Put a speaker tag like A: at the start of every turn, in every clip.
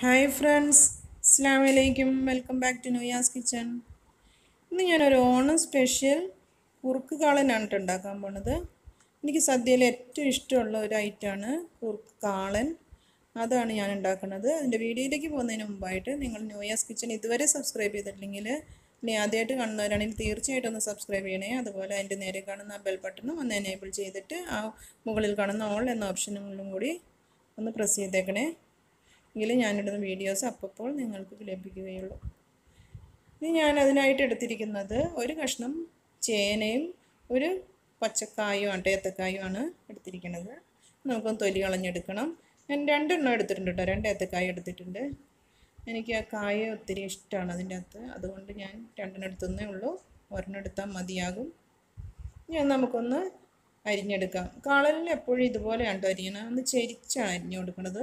A: Hi friends അസ്സാം വലൈക്കും welcome back to Nuya's kitchen. ഇന്ന് ഞാനൊരു ഓണം സ്പെഷ്യൽ കുറുക്ക് കാളനാണ് ഉണ്ടാക്കാൻ പോണത്. എനിക്ക് സദ്യയിൽ ഏറ്റവും ഇഷ്ടമുള്ള ഒരു ഐറ്റമാണ് കുറുക്ക് കാളൻ. അതാണ് ഞാൻ ഉണ്ടാക്കുന്നത്. അതിന്റെ വീഡിയോയിലേക്ക് പോകുന്നതിന് മുമ്പായിട്ട് നിങ്ങൾ ന്യൂയാസ് കിച്ചൺ ഇതുവരെ സബ്സ്ക്രൈബ് ചെയ്തിട്ടില്ലെങ്കിൽ ഇനി ആദ്യമായിട്ട് കാണുന്നവരാണെങ്കിൽ തീർച്ചയായിട്ടും ഒന്ന് സബ്സ്ക്രൈബ് ചെയ്യണേ. അതുപോലെ അതിന്റെ നേരെ കാണുന്ന ബെൽ ബട്ടണും ഒന്ന് എനേബിൾ ചെയ്തിട്ട് ആ മുകളിൽ കാണുന്ന ഓൾ എന്ന ഓപ്ഷനും കൂടി ഒന്ന് പ്രസ് ചെയ്തേക്കണേ. എങ്കിൽ ഞാനിടുന്ന വീഡിയോസ് അപ്പോൾ നിങ്ങൾക്ക് ലഭിക്കുകയുള്ളൂ. ഇനി ഞാൻ അതിനായിട്ട് എടുത്തിരിക്കുന്നത് ഒരു കഷ്ണം ചേനയും ഒരു പച്ചക്കായും ആണ് ഏത്തക്കായുമാണ് എടുത്തിരിക്കുന്നത്. നമുക്കൊന്ന് തൊലി കളഞ്ഞെടുക്കണം. ഞാൻ രണ്ടെണ്ണം എടുത്തിട്ടുണ്ട് കേട്ടോ. രണ്ട് ഏത്തക്കായ എടുത്തിട്ടുണ്ട്. എനിക്ക് ആ കായ ഒത്തിരി ഇഷ്ടമാണ് അതിന്റെ അകത്ത്. അതുകൊണ്ട് ഞാൻ രണ്ടെണ്ണം എടുത്തുന്നേ ഉള്ളൂ. ഒരെണ്ണം എടുത്താൽ മതിയാകും. ഞാൻ നമുക്കൊന്ന് അരിഞ്ഞെടുക്കാം. കാളലിൽ എപ്പോഴും ഇതുപോലെയാണ് അരിയണം ഒന്ന് ചെരിച്ചാണ് അരിഞ്ഞു കൊടുക്കുന്നത്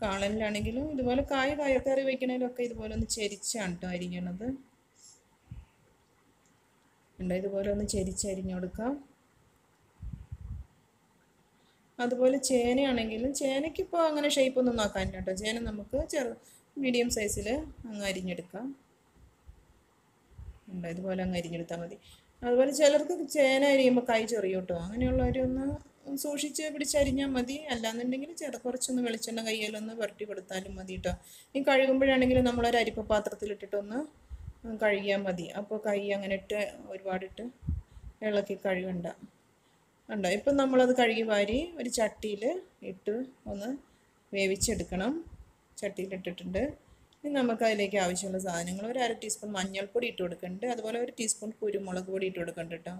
A: കാളനിലാണെങ്കിലും ഇതുപോലെ കായ കായക്കറി വയ്ക്കണേലൊക്കെ ഇതുപോലെ ഒന്ന് ചെരിച്ചാണ് കേട്ടോ അരിക്കണത് ഉണ്ട് ഇതുപോലെ ഒന്ന് ചെരിച്ചരിഞ്ഞു കൊടുക്കാം. അതുപോലെ ചേനയാണെങ്കിലും ചേനയ്ക്കിപ്പോൾ അങ്ങനെ ഷേപ്പൊന്നും നോക്കാനില്ല കേട്ടോ ചേന നമുക്ക് ചെറു മീഡിയം സൈസിൽ അങ്ങ് അരിഞ്ഞെടുക്കാം. ഉണ്ട് ഇതുപോലെ അങ്ങ് അരിഞ്ഞെടുത്താൽ മതി. അതുപോലെ ചിലർക്ക് ചേന അരിയുമ്പോൾ കൈ ചെറിയ കേട്ടോ അങ്ങനെയുള്ളവരൊന്ന് സൂക്ഷിച്ച് പിടിച്ചരിഞ്ഞാൽ മതി. അല്ലാന്നുണ്ടെങ്കിൽ ചെറു കുറച്ചൊന്ന് വെളിച്ചെണ്ണ കയ്യിലൊന്ന് പുരട്ടി കൊടുത്താലും മതി കേട്ടോ ഈ കഴുകുമ്പോഴാണെങ്കിലും നമ്മളൊരു അരിപ്പ പാത്രത്തിലിട്ടിട്ടൊന്ന് കഴുകിയാൽ മതി. അപ്പോൾ കൈ അങ്ങനെ ഇട്ട് ഒരുപാടിട്ട് ഇളക്കി കഴുകണ്ട. ഉണ്ടോ ഇപ്പം നമ്മളത് കഴുകി വാരി ഒരു ചട്ടിയിൽ ഇട്ട് ഒന്ന് വേവിച്ചെടുക്കണം. ചട്ടിയിലിട്ടിട്ടുണ്ട് ഇനി നമുക്ക് അതിലേക്ക് ആവശ്യമുള്ള സാധനങ്ങൾ ഒരു അര ടീസ്പൂൺ മഞ്ഞൾപ്പൊടി ഇട്ട് കൊടുക്കുന്നുണ്ട് അതുപോലെ ഒരു ടീസ്പൂൺ കുരുമുളക് പൊടി ഇട്ട് കൊടുക്കുന്നുണ്ട് കേട്ടോ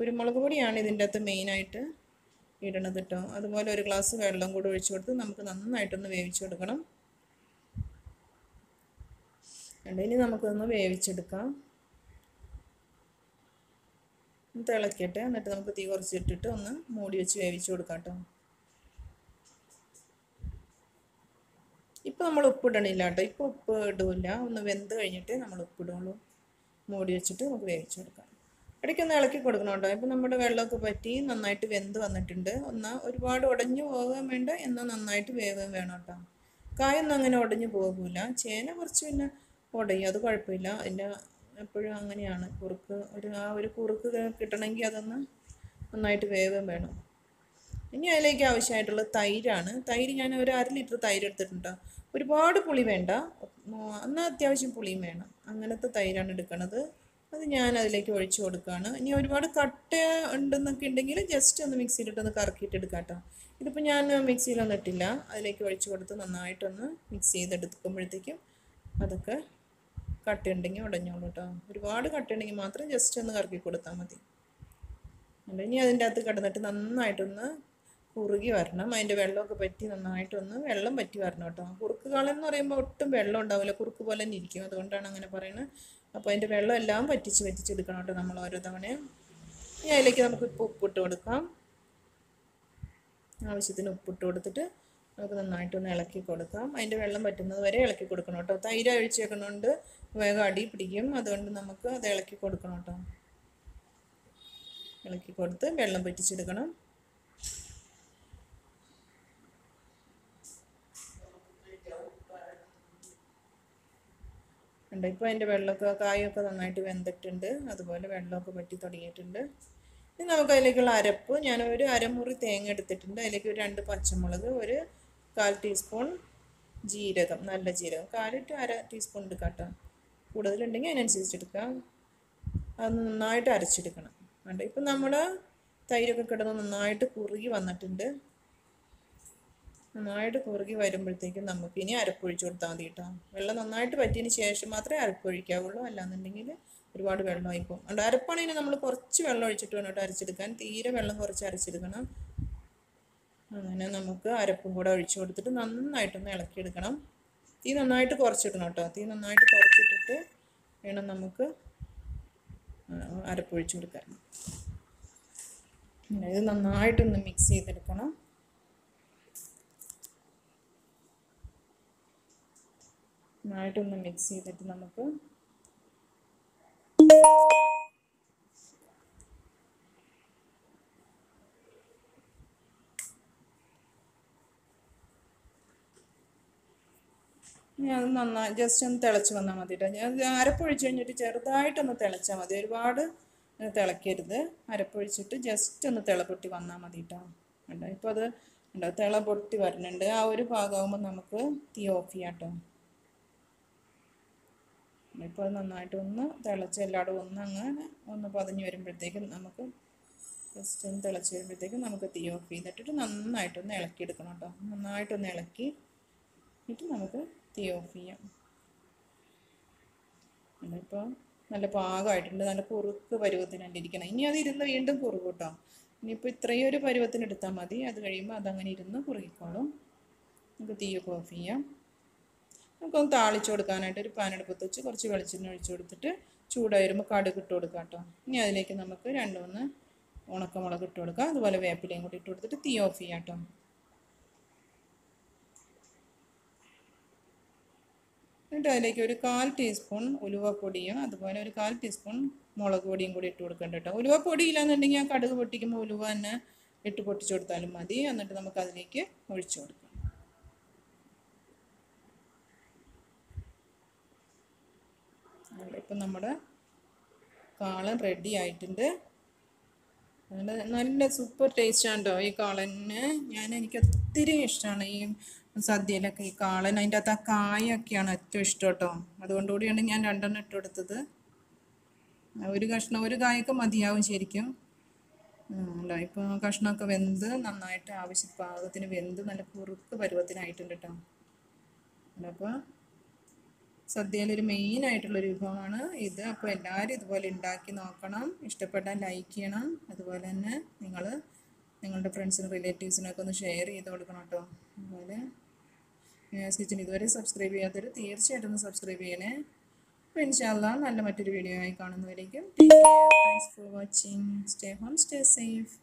A: കുരുമുളക് പൊടിയാണ് ഇതിന്റെ അകത്ത് മെയിനായിട്ട് ഇടണത് അതുപോലെ ഒരു ഗ്ലാസ് വെള്ളം കൂടി ഒഴിച്ചു കൊടുത്ത് നമുക്ക് നന്നായിട്ടൊന്ന് വേവിച്ചു കൊടുക്കണം. ഉണ്ട് ഇനി നമുക്കൊന്ന് വേവിച്ചെടുക്കാം. തിളക്കട്ടെ എന്നിട്ട് നമുക്ക് തീ കുറച്ചിട്ടിട്ട് ഒന്ന് മൂടി വെച്ച് വേവിച്ചു കൊടുക്കാം കേട്ടോ ഇപ്പോൾ നമ്മൾ ഉപ്പിടണില്ല കേട്ടോ ഇപ്പോൾ ഉപ്പ് ഇടില്ല. ഒന്ന് വെന്ത് കഴിഞ്ഞിട്ട് നമ്മൾ ഉപ്പിടുള്ളൂ. മൂടി വെച്ചിട്ട് നമുക്ക് വേവിച്ചു കൊടുക്കാം. ഇടയ്ക്കൊന്ന് ഇളക്കി കൊടുക്കണം കേട്ടോ. ഇപ്പം നമ്മുടെ വെള്ളമൊക്കെ പറ്റി നന്നായിട്ട് വെന്ത് വന്നിട്ടുണ്ട്. ഒന്ന് ഒരുപാട് ഉടഞ്ഞു പോകാൻ വേണ്ട എന്നാൽ നന്നായിട്ട് വേഗം വേണം കേട്ടോ. കായൊന്നും അങ്ങനെ ഉടഞ്ഞു പോകില്ല ചേന കുറച്ച് പിന്നെ ഉടയും അത് കുഴപ്പമില്ല. അതിന്റെ എപ്പോഴും അങ്ങനെയാണ്. കുറുക്ക് ഒരു ആ ഒരു കുറുക്ക് കിട്ടണമെങ്കിൽ അതൊന്ന് നന്നായിട്ട് വേഗം വേണം. ഇനി അതിലേക്ക് ആവശ്യമായിട്ടുള്ള തൈരാണ്. തൈര് ഞാൻ ഒരു അര ലിറ്റർ തൈര് എടുത്തിട്ടുണ്ട്. ഒരുപാട് പുളി വേണ്ട. എന്നാൽ അത്യാവശ്യം പുളിയും വേണം. അങ്ങനത്തെ തൈരാണ് എടുക്കണത്. അത് ഞാൻ അതിലേക്ക് ഒഴിച്ചു കൊടുക്കുകയാണ് ഇനി ഒരുപാട് കട്ട ഉണ്ടെന്നൊക്കെ ഉണ്ടെങ്കിൽ ജസ്റ്റ് ഒന്ന് മിക്സിയിലിട്ടൊന്ന് കറക്കിയിട്ട് എടുക്കാം കേട്ടോ ഇതിപ്പോൾ ഞാൻ മിക്സിയിലൊന്നും ഇട്ടില്ല. അതിലേക്ക് ഒഴിച്ചു കൊടുത്ത് നന്നായിട്ടൊന്ന് മിക്സ് ചെയ്തെടുക്കുമ്പോഴത്തേക്കും അതൊക്കെ കട്ടയുണ്ടെങ്കിൽ ഉടഞ്ഞോളൂ കേട്ടോ ഒരുപാട് കട്ടയുണ്ടെങ്കിൽ മാത്രം ജസ്റ്റ് ഒന്ന് കറക്കി കൊടുത്താൽ മതി. ഇനി അതിന്റെ അകത്ത് കിടന്നിട്ട് നന്നായിട്ടൊന്ന് കുറുകി വരണം. അതിന്റെ വെള്ളമൊക്കെ പറ്റി നന്നായിട്ടൊന്ന് വെള്ളം പറ്റി വരണം കേട്ടോ. കുറുക്ക് കാളൻ എന്ന് പറയുമ്പോൾ ഒട്ടും വെള്ളം ഉണ്ടാവില്ല. കുറുക്ക് പോലെ തന്നെ ഇരിക്കും. അതുകൊണ്ടാണ് അങ്ങനെ പറയുന്നത്. അപ്പോൾ അതിന്റെ വെള്ളം എല്ലാം പറ്റിച്ച് പറ്റിച്ചെടുക്കണം കേട്ടോ നമ്മൾ ഓരോ തവണയും. ഇനി അതിലേക്ക് നമുക്ക് ഇപ്പോൾ ഉപ്പിട്ട് കൊടുക്കാം. ആവശ്യത്തിന് ഉപ്പിട്ട് കൊടുത്തിട്ട് നമുക്ക് നന്നായിട്ടൊന്ന് ഇളക്കി കൊടുക്കാം. അതിന്റെ വെള്ളം പറ്റുന്നത് വരെ ഇളക്കി കൊടുക്കണം കേട്ടോ. തൈര് വെക്കണോണ്ട് വേഗം അടി പിടിക്കും. അതുകൊണ്ട് നമുക്ക് അത് ഇളക്കി കൊടുക്കണം കേട്ടോ. ഇളക്കി കൊടുത്ത് വെള്ളം പറ്റിച്ചെടുക്കണം ഉണ്ട്. ഇപ്പോൾ അതിന്റെ വെള്ളമൊക്കെ കായൊക്കെ നന്നായിട്ട് വെന്തിട്ടുണ്ട്. അതുപോലെ വെള്ളമൊക്കെ പറ്റി തുടങ്ങിയിട്ടുണ്ട്. ഇനി നമുക്ക് അതിലേക്കുള്ള അരപ്പ് ഞാൻ ഒരു അരമുറി തേങ്ങ എടുത്തിട്ടുണ്ട്. അതിലേക്ക് ഒരു രണ്ട് പച്ചമുളക് ഒരു കാൽ ടീസ്പൂൺ ജീരകം നല്ല ജീരകം. കാലിട്ട് അര ടീസ്പൂൺ എടുക്കാം കേട്ടോ. കൂടുതലുണ്ടെങ്കിൽ അതിനനുസരിച്ച് എടുക്കാം. അത് നന്നായിട്ട് അരച്ചെടുക്കണം. ഉണ്ട് ഇപ്പം നമ്മൾ തൈരൊക്കെ കിടന്ന് നന്നായിട്ട് കുറുകി വന്നിട്ടുണ്ട്. നന്നായിട്ട് കുറുകി വരുമ്പോഴത്തേക്കും നമുക്ക് ഇനി അരപ്പൊഴിച്ച് കൊടുത്താൽ മതി കേട്ടോ. വെള്ളം നന്നായിട്ട് പറ്റിയതിന് ശേഷം മാത്രമേ അരപ്പൊഴിക്കാവുള്ളൂ. അല്ലാന്നുണ്ടെങ്കിൽ ഒരുപാട് വെള്ളമായി പോകും. അതുകൊണ്ട് അരപ്പാണെങ്കിൽ നമ്മൾ കുറച്ച് വെള്ളം ഒഴിച്ചിട്ട് വേണം കേട്ടോ അരച്ചെടുക്കാൻ. തീരെ വെള്ളം കുറച്ച് അരച്ചെടുക്കണം. അങ്ങനെ നമുക്ക് അരപ്പും കൂടെ ഒഴിച്ചു കൊടുത്തിട്ട് നന്നായിട്ടൊന്ന് ഇളക്കിയെടുക്കണം. തീ നന്നായിട്ട് കുറച്ചിടണം കേട്ടോ. തീ നന്നായിട്ട് കുറച്ചിട്ടിട്ട് വേണം നമുക്ക് അരപ്പൊഴിച്ചു കൊടുക്കാൻ. ഇത് നന്നായിട്ടൊന്ന് മിക്സ് ചെയ്തെടുക്കണം. നന്നായിട്ടൊന്ന് മിക്സ് ചെയ്തിട്ട് നമുക്ക് അത് നന്നായി ജസ്റ്റ് ഒന്ന് തിളച്ച് വന്നാൽ മതി കേട്ടോ ഞാൻ അരപ്പൊഴിച്ച് കഴിഞ്ഞിട്ട് ചെറുതായിട്ടൊന്ന് തിളച്ചാൽ മതി. ഒരുപാട് തിളക്കരുത്. അരപ്പൊഴിച്ചിട്ട് ജസ്റ്റ് ഒന്ന് തിള പൊട്ടി വന്നാൽ മതി കേട്ടോ ഉണ്ടോ ഇപ്പോൾ അത് ഉണ്ടോ തിള പൊട്ടി വരുന്നുണ്ട്. ആ ഒരു ഭാഗമാകുമ്പോൾ നമുക്ക് തീ ഓഫ് ചെയ്യാം കേട്ടോ ഇപ്പോൾ നന്നായിട്ടൊന്ന് തിളച്ച് എല്ലായിടും ഒന്ന് അങ്ങനെ ഒന്ന് പതിഞ്ഞ് വരുമ്പോഴത്തേക്കും നമുക്ക് ജസ്റ്റ് ഒന്ന് തിളച്ച് വരുമ്പോഴത്തേക്കും നമുക്ക് തീ ഓഫ് ചെയ്തിട്ടിട്ട് നന്നായിട്ടൊന്ന് ഇളക്കി എടുക്കണം കേട്ടോ. നന്നായിട്ടൊന്ന് ഇളക്കി എന്നിട്ട് നമുക്ക് തീ ഓഫ് ചെയ്യാം. ഇപ്പോൾ നല്ല പാകമായിട്ടുണ്ട്. നല്ല കുറുക്ക് പരുവത്തിനല്ല ഇരിക്കണം. ഇനി അത് ഇരുന്ന് വീണ്ടും കുറുകും കേട്ടോ. ഇനിയിപ്പോൾ ഇത്രയും ഒരു പരുവത്തിന് എടുത്താൽ മതി. അത് കഴിയുമ്പോൾ അതങ്ങനെ ഇരുന്ന് കുറുകിക്കോളും നമുക്ക് തീയൊക്കെ ഓഫ് ചെയ്യാം. നമുക്കൊന്ന് താളിച്ചു കൊടുക്കാനായിട്ട് ഒരു പാനെടുപ്പത്ത് വെച്ച് കുറച്ച് വെളിച്ചെണ്ണ ഒഴിച്ചു കൊടുത്തിട്ട് ചൂടായി വരുമ്പോൾ കടുക് ഇട്ട് കൊടുക്കാം കേട്ടോ ഇനി അതിലേക്ക് നമുക്ക് രണ്ട് മൂന്ന് ഉണക്കമുളക് ഇട്ട് കൊടുക്കാം. അതുപോലെ വേപ്പിലയും കൂടി ഇട്ട് കൊടുത്തിട്ട് തീ ഓഫ് ചെയ്യാം കേട്ടോ എന്നിട്ട് അതിലേക്ക് ഒരു കാൽ ടീസ്പൂൺ ഉലുവപ്പൊടിയും അതുപോലെ ഒരു കാൽ ടീസ്പൂൺ മുളക് പൊടിയും കൂടി ഇട്ട് കൊടുക്കേണ്ട കേട്ടോ ഉലുവപ്പൊടി ഇല്ലാന്നുണ്ടെങ്കിൽ ആ കടുക് പൊട്ടിക്കുമ്പോൾ ഉലുവ തന്നെ ഇട്ട് പൊട്ടിച്ചു കൊടുത്താലും മതി. എന്നിട്ട് നമുക്ക് അതിലേക്ക് ഒഴിച്ചു കൊടുക്കാം. ഇപ്പം നമ്മുടെ കാളൻ റെഡി ആയിട്ടുണ്ട്. അതുകൊണ്ട് നല്ല സൂപ്പർ ടേസ്റ്റാണ് കേട്ടോ ഈ കാളന്. ഞാൻ എനിക്ക് ഒത്തിരി ഇഷ്ടമാണ് ഈ സദ്യയിലൊക്കെ ഈ കാളൻ. അതിന്റെ അകത്ത് ആ കായൊക്കെയാണ് ഏറ്റവും ഇഷ്ടം കേട്ടോ അതുകൊണ്ട് കൂടിയാണ് ഞാൻ രണ്ടെണ്ണം ഇട്ട് കൊടുത്തത്. ഒരു കഷ്ണം ഒരു കായൊക്കെ മതിയാവും ശരിക്കും. അല്ല ഇപ്പോൾ കഷ്ണമൊക്കെ വെന്ത് നന്നായിട്ട് ആവശ്യ പാകത്തിന് വെന്ത് നല്ല കുറുക്ക് പരുവത്തിനായിട്ടുണ്ട് കേട്ടോ അപ്പോൾ സദ്യയിലൊരു മെയിൻ ആയിട്ടുള്ളൊരു വിഭവമാണ് ഇത്. അപ്പോൾ എല്ലാവരും ഇതുപോലെ ഉണ്ടാക്കി നോക്കണം. ഇഷ്ടപ്പെട്ടാൽ ലൈക്ക് ചെയ്യണം. അതുപോലെ തന്നെ നിങ്ങൾ നിങ്ങളുടെ ഫ്രണ്ട്സിനും റിലേറ്റീവ്സിനൊക്കെ ഒന്ന് ഷെയർ ചെയ്ത് കൊടുക്കണം കേട്ടോ അതുപോലെ കിച്ചൺ ഇതുവരെ സബ്സ്ക്രൈബ് ചെയ്യാത്തവർ തീർച്ചയായിട്ടും ഒന്ന് സബ്സ്ക്രൈബ് ചെയ്യണേ. അപ്പോൾ ഇൻഷാല്ല നല്ല മറ്റൊരു വീഡിയോ ആയി കാണുന്നവരേക്കും. Thanks for watching stay home stay safe